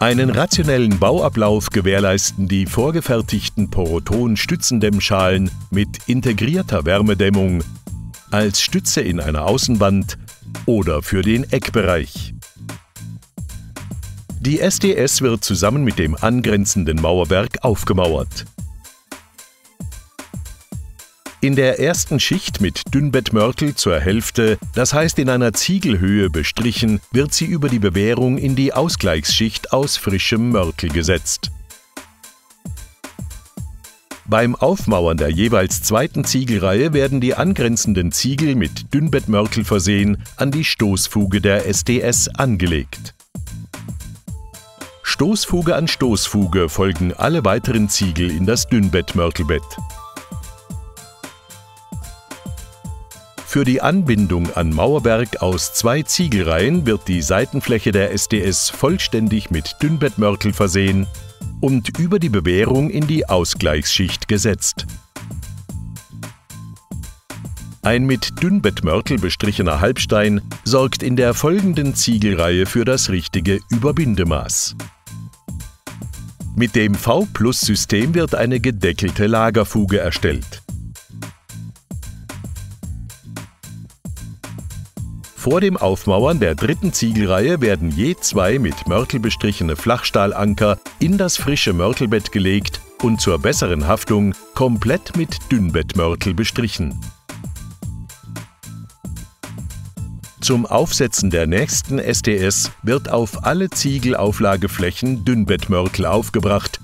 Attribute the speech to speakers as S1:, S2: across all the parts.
S1: Einen rationellen Bauablauf gewährleisten die vorgefertigten Poroton-Stützendämmschalen mit integrierter Wärmedämmung als Stütze in einer Außenwand oder für den Eckbereich. Die SDS wird zusammen mit dem angrenzenden Mauerwerk aufgemauert. In der ersten Schicht mit Dünnbettmörtel zur Hälfte, das heißt in einer Ziegelhöhe bestrichen, wird sie über die Bewährung in die Ausgleichsschicht aus frischem Mörtel gesetzt. Beim Aufmauern der jeweils zweiten Ziegelreihe werden die angrenzenden Ziegel mit Dünnbettmörtel versehen an die Stoßfuge der SDS angelegt. Stoßfuge an Stoßfuge folgen alle weiteren Ziegel in das Dünnbettmörtelbett. Für die Anbindung an Mauerwerk aus zwei Ziegelreihen wird die Seitenfläche der SDS vollständig mit Dünnbettmörtel versehen und über die Bewährung in die Ausgleichsschicht gesetzt. Ein mit Dünnbettmörtel bestrichener Halbstein sorgt in der folgenden Ziegelreihe für das richtige Überbindemaß. Mit dem V-Plus-System wird eine gedeckelte Lagerfuge erstellt. Vor dem Aufmauern der dritten Ziegelreihe werden je zwei mit Mörtel bestrichene Flachstahlanker in das frische Mörtelbett gelegt und zur besseren Haftung komplett mit Dünnbettmörtel bestrichen. Zum Aufsetzen der nächsten SDS wird auf alle Ziegelauflageflächen Dünnbettmörtel aufgebracht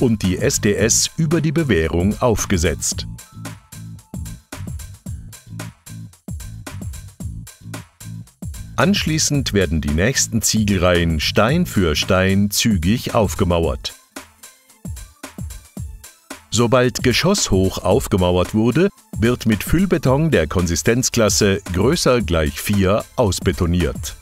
S1: und die SDS über die Bewährung aufgesetzt. Anschließend werden die nächsten Ziegelreihen Stein für Stein zügig aufgemauert. Sobald geschosshoch aufgemauert wurde, wird mit Füllbeton der Konsistenzklasse größer gleich 4 ausbetoniert